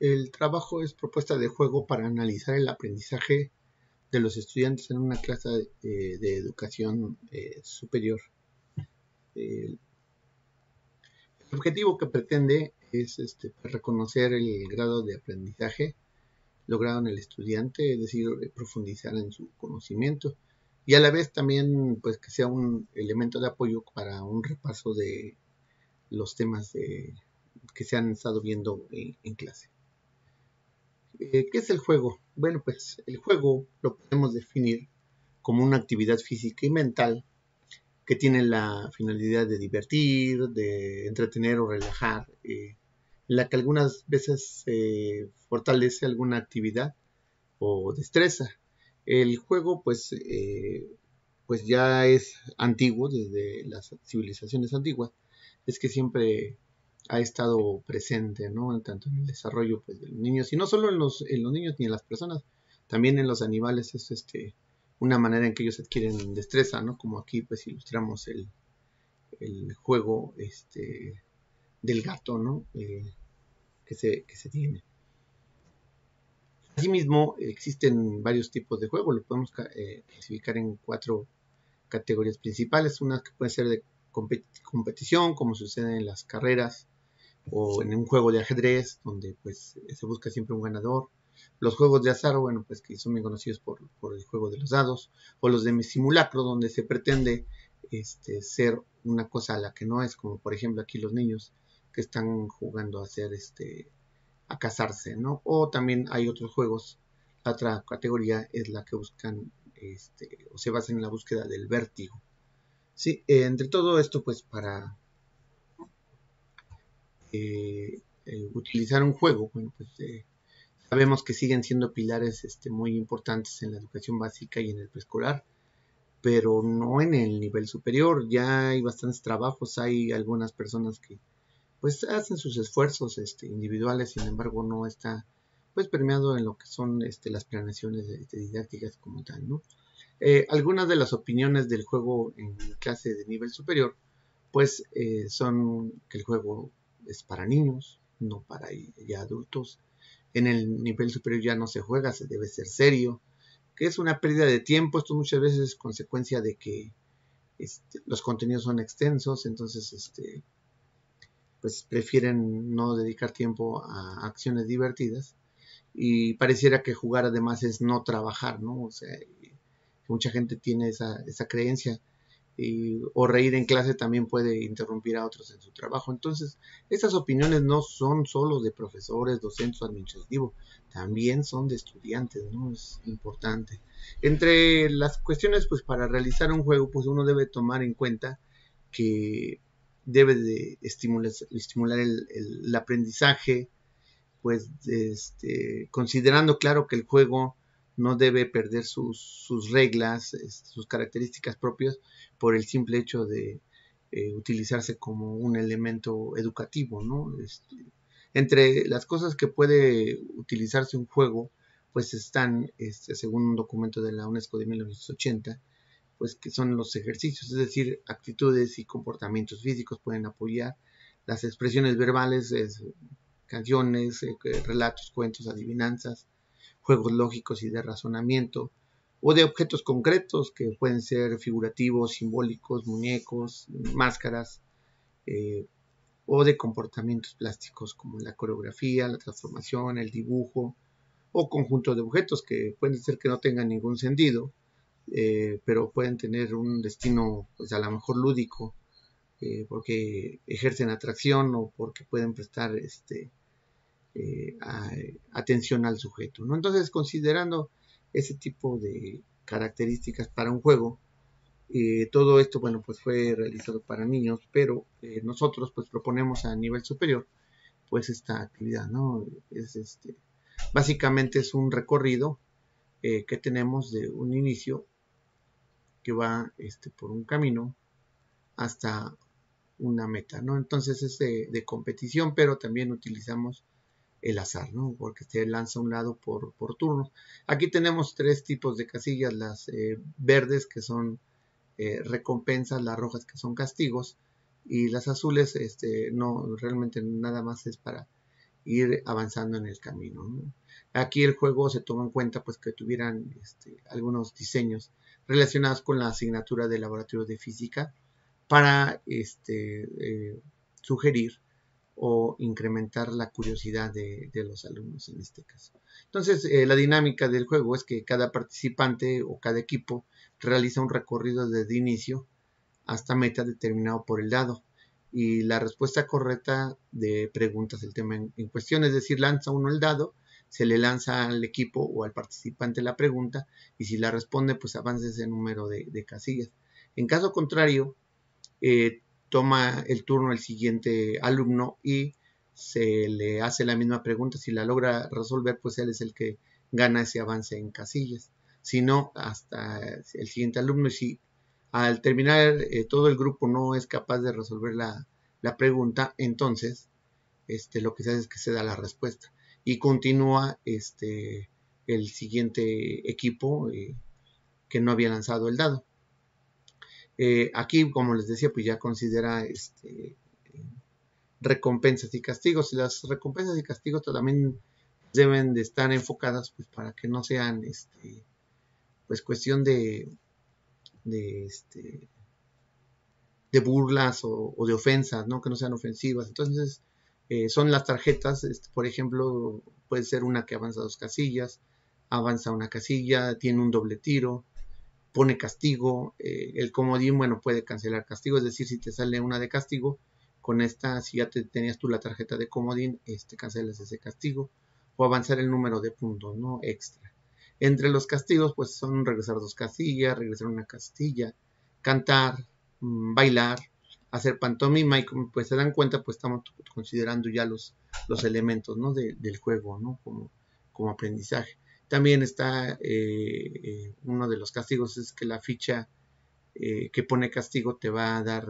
El trabajo es propuesta de juego para analizar el aprendizaje de los estudiantes en una clase de, educación eh, superior. El, objetivo que pretende es este, reconocer el grado de aprendizaje logrado en el estudiante, es decir, profundizar en su conocimiento y a la vez también pues que sea un elemento de apoyo para un repaso de los temas que se han estado viendo en clase. Eh, ¿Qué es el juego? Bueno, pues el juego lo podemos definir como una actividad física y mental que tiene la finalidad de divertir, de entretener o relajar, eh, en la que algunas veces fortalece alguna actividad o destreza. El juego, pues, eh, pues ya es antiguo, desde las civilizaciones antiguas, es que siempre ha estado presente, ¿no? Tanto en el desarrollo pues, de los niños, y no solo en los, en los niños ni en las personas, también en los animales es este, una manera en que ellos adquieren destreza, ¿no? Como aquí pues ilustramos el, el juego este, del gato, ¿no? Eh, que, se, que se tiene. Asimismo, existen varios tipos de juego, lo podemos eh, clasificar en cuatro categorías principales, una que puede ser de competición, como sucede en las carreras, o en un juego de ajedrez donde pues se busca siempre un ganador. Los juegos de azar, bueno, pues que son bien conocidos por, el juego de los dados, o los de simulacro donde se pretende este, ser una cosa a la que no es, como por ejemplo aquí los niños que están jugando a hacer este a casarse, ¿no? O también hay otros juegos, la otra categoría es la que buscan este, o se basan en la búsqueda del vértigo. Sí, entre todo esto, pues para eh, eh, utilizar un juego, bueno, pues eh, sabemos que siguen siendo pilares este, muy importantes en la educación básica y en el preescolar, pero no en el nivel superior. Ya hay bastantes trabajos, hay algunas personas que pues hacen sus esfuerzos este, individuales, sin embargo no está pues permeado en lo que son este, las planeaciones didácticas como tal, ¿no? Algunas de las opiniones del juego en clase de nivel superior, pues son que el juego es para niños, no para ya adultos. En el nivel superior ya no se juega, se debe ser serio, que es una pérdida de tiempo. Esto muchas veces es consecuencia de que este, los contenidos son extensos, entonces este, pues prefieren no dedicar tiempo a acciones divertidas y pareciera que jugar además es no trabajar, ¿no? O sea, mucha gente tiene esa, esa creencia o reír en clase también puede interrumpir a otros en su trabajo. Entonces, estas opiniones no son solo de profesores, docentes o administrativos, también son de estudiantes, ¿no? Es importante. Entre las cuestiones, pues para realizar un juego, pues uno debe tomar en cuenta que debe de estimular, estimular el, aprendizaje, pues este, considerando claro que el juego no debe perder sus, reglas, sus características propias por el simple hecho de eh, utilizarse como un elemento educativo, ¿no? Este, entre las cosas que puede utilizarse un juego, pues están, este, según un documento de la UNESCO de 1980, pues que son los ejercicios, es decir, actitudes y comportamientos físicos pueden apoyar las expresiones verbales, canciones, eh, relatos, cuentos, adivinanzas, juegos lógicos y de razonamiento, o de objetos concretos que pueden ser figurativos, simbólicos, muñecos, máscaras, eh, o de comportamientos plásticos como la coreografía, la transformación, el dibujo, o conjunto de objetos que pueden ser que no tengan ningún sentido, eh, pero pueden tener un destino, pues a lo mejor lúdico, eh, porque ejercen atracción o porque pueden prestar este, eh, atención al sujeto. ¿no? Entonces, considerando ese tipo de características para un juego, eh, todo esto, bueno, pues fue realizado para niños, pero eh, nosotros pues proponemos a nivel superior pues esta actividad, ¿no? Es este, básicamente es un recorrido que tenemos de un inicio que va este, por un camino hasta una meta, ¿no? Entonces es de competición, pero también utilizamos el azar, ¿no? Porque se lanza un lado por, por turno. Aquí tenemos tres tipos de casillas, las eh, verdes que son eh, recompensas, las rojas que son castigos y las azules, este, no, realmente nada más es para ir avanzando en el camino. Aquí el juego se toma en cuenta pues que tuvieran este, algunos diseños relacionados con la asignatura de laboratorio de física para este, eh, sugerir o incrementar la curiosidad de, los alumnos en este caso. Entonces, eh, la dinámica del juego es que cada participante o cada equipo realiza un recorrido desde inicio hasta meta determinado por el dado y la respuesta correcta de preguntas del tema en, cuestión, es decir, lanza uno el dado, se le lanza al equipo o al participante la pregunta y si la responde, pues avanza ese número de, de casillas. En caso contrario, eh, toma el turno el siguiente alumno y se le hace la misma pregunta. Si la logra resolver, pues él es el que gana ese avance en casillas. Si no, hasta el siguiente alumno. Y si al terminar eh, todo el grupo no es capaz de resolver la, pregunta, entonces este, lo que se hace es que se da la respuesta. Y continúa este, el siguiente equipo eh, que no había lanzado el dado. Eh, aquí, como les decía, pues ya considera este, recompensas y castigos. Y las recompensas y castigos también deben de estar enfocadas pues, para que no sean este, pues cuestión de, de, este, de burlas o, de ofensas, ¿no? que no sean ofensivas. Entonces, eh, son las tarjetas, este, por ejemplo, puede ser una que avanza dos casillas, avanza una casilla, tiene un doble tiro, pone castigo, eh, el comodín, bueno, puede cancelar castigo, es decir, si te sale una de castigo, con esta, si ya te tenías tú la tarjeta de comodín, este, cancelas ese castigo, o avanzar el número de puntos, ¿no? Extra. Entre los castigos, pues son regresar dos casillas, regresar una castilla, cantar, mm, bailar, hacer pantomima y como pues se dan cuenta, pues estamos considerando ya los, los elementos, ¿no? del juego, ¿no? Como, como aprendizaje. También está eh, eh, uno de los castigos es que la ficha eh, que pone castigo te va a dar,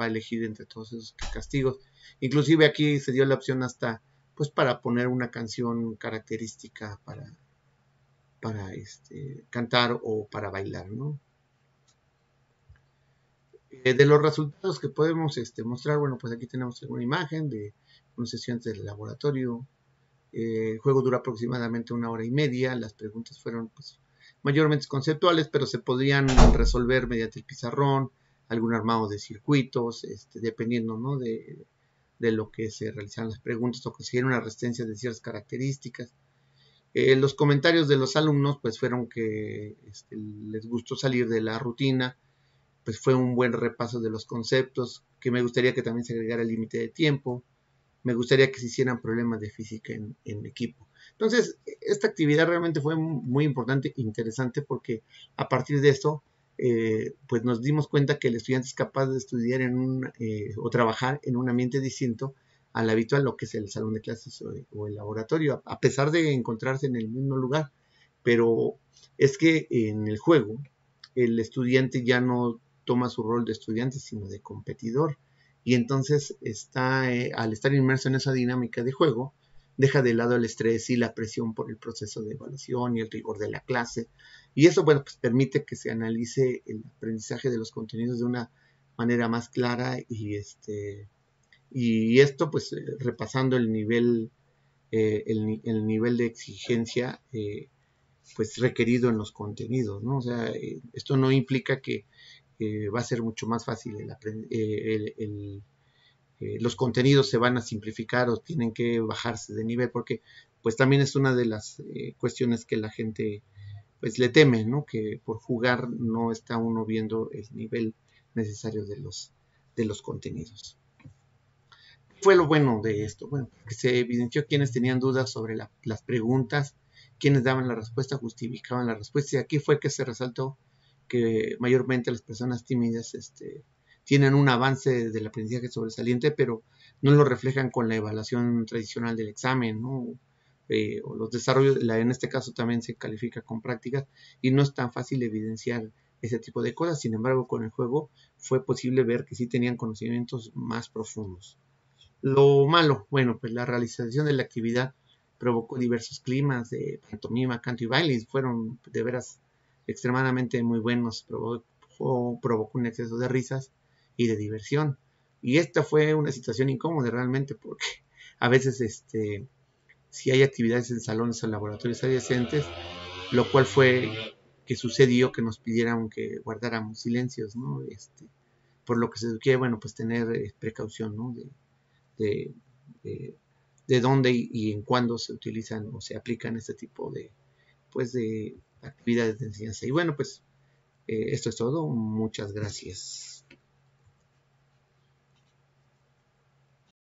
va a elegir entre todos esos castigos. Inclusive aquí se dio la opción hasta pues para poner una canción característica para, para este, cantar o para bailar, ¿no? de los resultados que podemos este, mostrar, bueno, pues aquí tenemos una imagen de unas sesiones del laboratorio, eh, el juego dura aproximadamente una hora y media. Las preguntas fueron pues, mayormente conceptuales, pero se podían resolver mediante el pizarrón, algún armado de circuitos, este, dependiendo ¿no? de, lo que se realizaran las preguntas o conseguir una resistencia de ciertas características. Eh, los comentarios de los alumnos pues fueron que este, les gustó salir de la rutina, pues fue un buen repaso de los conceptos, que me gustaría que también se agregara el límite de tiempo, me gustaría que se hicieran problemas de física en, equipo. Entonces, esta actividad realmente fue muy importante e interesante porque a partir de esto, eh, pues nos dimos cuenta que el estudiante es capaz de estudiar en un, eh, o trabajar en un ambiente distinto al habitual, lo que es el salón de clases o, el laboratorio, a pesar de encontrarse en el mismo lugar. Pero es que en el juego, el estudiante ya no toma su rol de estudiante, sino de competidor y entonces está, eh, al estar inmerso en esa dinámica de juego, deja de lado el estrés y la presión por el proceso de evaluación y el rigor de la clase. Y eso, bueno, pues permite que se analice el aprendizaje de los contenidos de una manera más clara y este y esto pues eh, repasando el nivel eh, el, nivel de exigencia pues requerido en los contenidos no o sea esto no implica que va a ser mucho más fácil el, eh, los contenidos se van a simplificar o tienen que bajarse de nivel porque pues también es una de las eh, cuestiones que la gente pues le teme, ¿no? Que por jugar no está uno viendo el nivel necesario de los, de los contenidos. ¿Qué fue lo bueno de esto? Bueno, que se evidenció quienes tenían dudas sobre las preguntas, quienes daban la respuesta, justificaban la respuesta y aquí fue que se resaltó que mayormente las personas tímidas este, tienen un avance del aprendizaje sobresaliente, pero no lo reflejan con la evaluación tradicional del examen, eh, o los desarrollos, en este caso también se califica con prácticas y no es tan fácil evidenciar ese tipo de cosas. Sin embargo, con el juego fue posible ver que sí tenían conocimientos más profundos. Lo malo, bueno, pues la realización de la actividad provocó diversos climas de pantomima, canto y baile, fueron de veras extremadamente muy buenos, provocó, provocó un exceso de risas y de diversión. Y esta fue una situación incómoda realmente porque a veces este, si hay actividades en salones o laboratorios adyacentes, lo cual fue que sucedió que nos pidieran que guardáramos silencios, ¿no? Este, por lo que se quiere, bueno, pues tener eh, precaución, ¿no? De, de, dónde y, en cuándo se utilizan o se aplican este tipo de, pues, de actividades de enseñanza. Y bueno, pues eh, esto es todo. Muchas gracias.